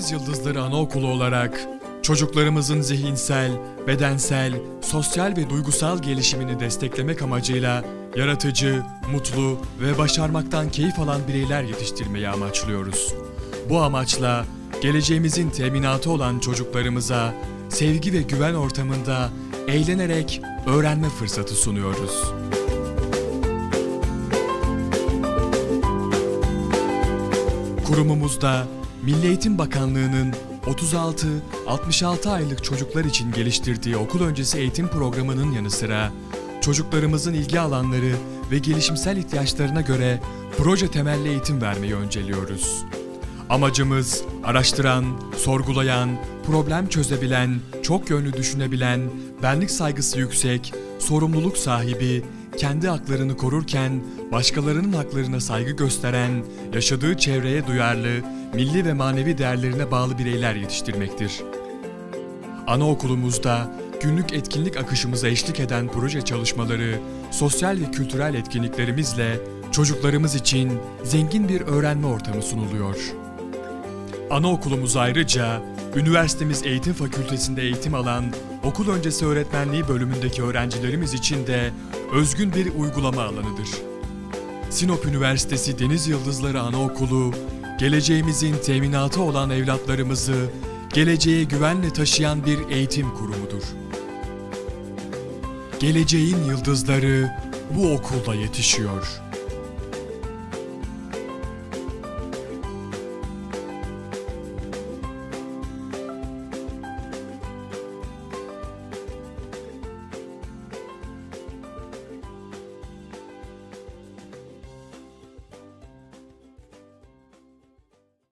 Deniz Yıldızları Anaokulu olarak çocuklarımızın zihinsel, bedensel, sosyal ve duygusal gelişimini desteklemek amacıyla yaratıcı, mutlu ve başarmaktan keyif alan bireyler yetiştirmeyi amaçlıyoruz. Bu amaçla geleceğimizin teminatı olan çocuklarımıza sevgi ve güven ortamında eğlenerek öğrenme fırsatı sunuyoruz. Kurumumuzda Milli Eğitim Bakanlığı'nın 36-66 aylık çocuklar için geliştirdiği okul öncesi eğitim programının yanı sıra çocuklarımızın ilgi alanları ve gelişimsel ihtiyaçlarına göre proje temelli eğitim vermeyi önceliyoruz. Amacımız araştıran, sorgulayan, problem çözebilen, çok yönlü düşünebilen, benlik saygısı yüksek, sorumluluk sahibi, kendi haklarını korurken başkalarının haklarına saygı gösteren, yaşadığı çevreye duyarlı, milli ve manevi değerlerine bağlı bireyler yetiştirmektir. Anaokulumuzda günlük etkinlik akışımıza eşlik eden proje çalışmaları, sosyal ve kültürel etkinliklerimizle çocuklarımız için zengin bir öğrenme ortamı sunuluyor. Anaokulumuz ayrıca üniversitemiz eğitim fakültesinde eğitim alan okul öncesi öğretmenliği bölümündeki öğrencilerimiz için de özgün bir uygulama alanıdır. Sinop Üniversitesi Deniz Yıldızları Anaokulu, geleceğimizin teminatı olan evlatlarımızı geleceğe güvenle taşıyan bir eğitim kurumudur. Geleceğin yıldızları bu okulda yetişiyor.